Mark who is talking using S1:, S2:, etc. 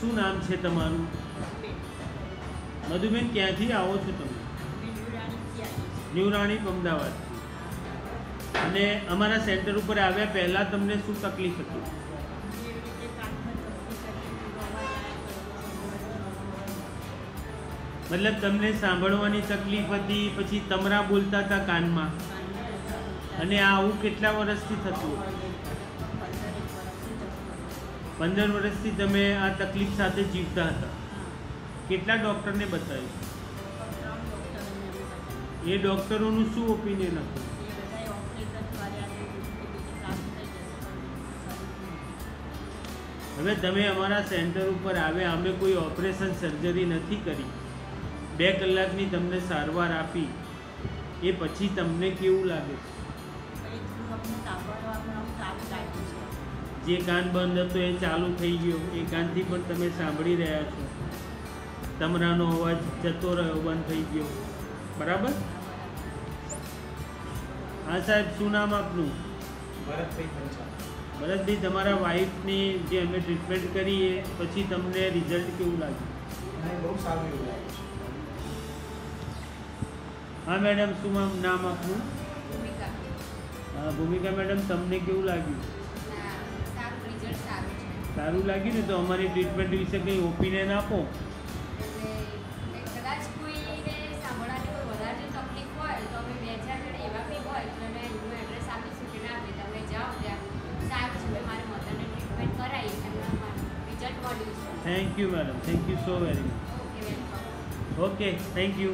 S1: શું નામ છે તમારું? મધુબેન, ક્યાંથી આવો છો તમે? ન્યૂ અમદાવાદ અને અમારા સેન્ટર ઉપર આવ્યા પહેલાં તમને શું તકલીફ હતી? મતલબ તમને સાંભળવાની તકલીફ હતી, પછી તમરા બોલતા હતા કાનમાં? અને આવું કેટલા વર્ષથી થતું પંદર વર્ષથી તમે આ તકલીફ સાથે જીવતા હતા. કેટલા ડૉક્ટરને બતાવ્યું? એ ડૉક્ટરોનું શું ઓપિનિયન હતું? હવે તમે અમારા સેન્ટર ઉપર આવ્યા અમે કોઈ ઓપરેશન, સર્જરી નથી કરી. બે કલાકની તમને સારવાર આપી. એ પછી તમને કેવું લાગે? છે જે કાન બંધ હતો એ ચાલુ થઈ ગયો. એ કાનથી પણ તમે સાંભળી રહ્યા છો. તમારાનો અવાજ જતો રહ્યો બંધ થઈ ગયો. બરાબર? હા સાહેબ શું નામ આપનું?
S2: ભરતભાઈ
S1: તમારા વાઈફની જે અમે ટ્રીટમેન્ટ કરી એ પછી તમને રિઝલ્ટ કેવું લાગ્યું?
S2: બહુ સારું એવું લાગે છે.
S1: હા મેડમ શું નામ નામ આપનું? ભૂમિકા મેડમ તમને કેવું લાગ્યું?
S3: સારું
S1: લાગ્યું ને તો અમારી ટ્રીટમેન્ટ વિશે કંઈ ઓપિનિયન આપો? Thank you madam thank you so very much okay thank you